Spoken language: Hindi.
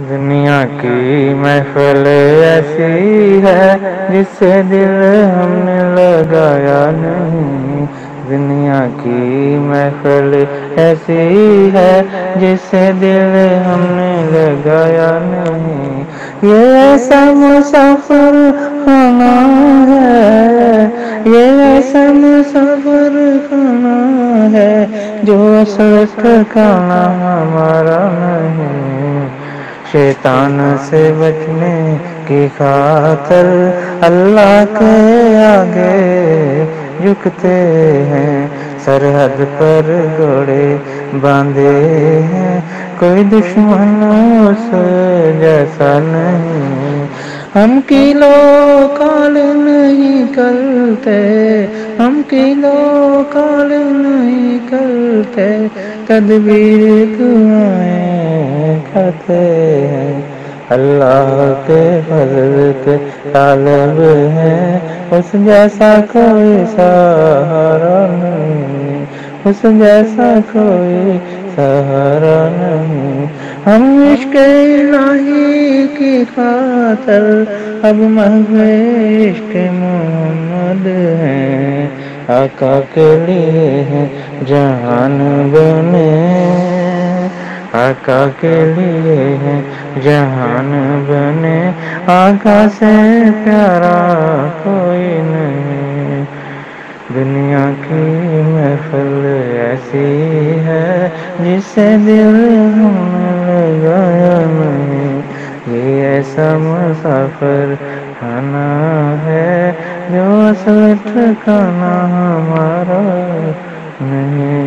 दुनिया की महफल ऐसी है, जिसे दिल हमने लगाया नहीं। दुनिया की महफल ऐसी है, जिसे दिल हमने लगाया नहीं। ये ऐसा मुसाफिर खाना है, ये ऐसा मुसाफिर खाना है, जो असल ठिकाना हमारा नहीं। शैतान से बचने की खातर अल्लाह के आगे झुकते हैं। सरहद पर घोड़े बांधे हैं। कोई दुश्मन उस जैसा नहीं। हम किलो काल नहीं करते, हम किलो काल नहीं करते। तदबीर दुआएँ करते हैं। अल्लाह के फजल के तालब हैं। उस जैसा कोई सहारा नहीं। उस जैसा कोई सहारा नहीं। हम इश्क इलाही की खातर अब महवे इश्क मोहम्मद हैं। आका के लिए हैं जहान बने। आका के लिए है जहान बने। आका से प्यारा कोई नहीं। दुनिया की महफल ऐसी है जिसे दिल हमने लगाया नहीं। ये ऐसा मुसाफिर खाना है जो असल ठिकाना हमारा नहीं।